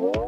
Oh.